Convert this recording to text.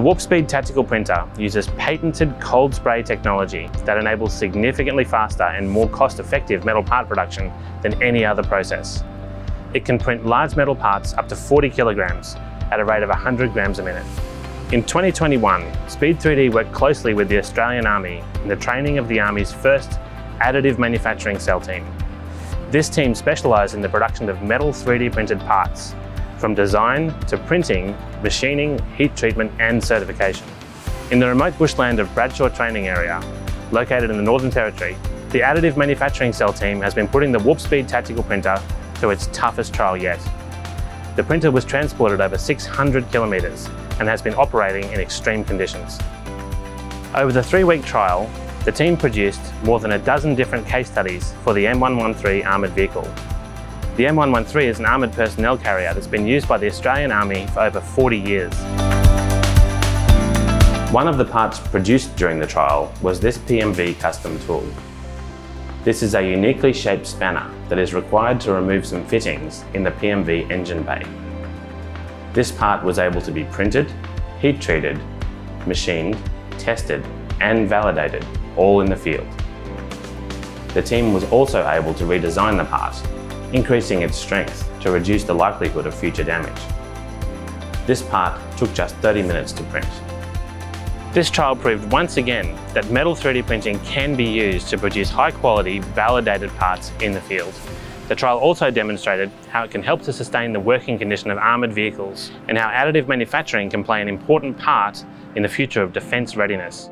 The WarpSPEE3D tactical printer uses patented cold spray technology that enables significantly faster and more cost-effective metal part production than any other process. It can print large metal parts up to 40 kilograms at a rate of 100 grams a minute. In 2021, SPEE3D worked closely with the Australian Army in the training of the Army's first additive manufacturing cell team. This team specialised in the production of metal 3D printed parts from design to printing, machining, heat treatment and certification. In the remote bushland of Bradshaw Training Area, located in the Northern Territory, the additive manufacturing cell team has been putting the WarpSPEE3D tactical printer to its toughest trial yet. The printer was transported over 600 kilometres and has been operating in extreme conditions. Over the three-week trial, the team produced more than a dozen different case studies for the M113 armoured vehicle the M113 is an armoured personnel carrier that's been used by the Australian Army for over 40 years. One of the parts produced during the trial was this PMV custom tool. This is a uniquely shaped spanner that is required to remove some fittings in the PMV engine bay. This part was able to be printed, heat treated, machined, tested and validated, all in the field. The team was also able to redesign the part increasing its strength to reduce the likelihood of future damage. This part took just 30 minutes to print. This trial proved once again that metal 3D printing can be used to produce high quality, validated parts in the field. The trial also demonstrated how it can help to sustain the working condition of armoured vehicles and how additive manufacturing can play an important part in the future of defence readiness.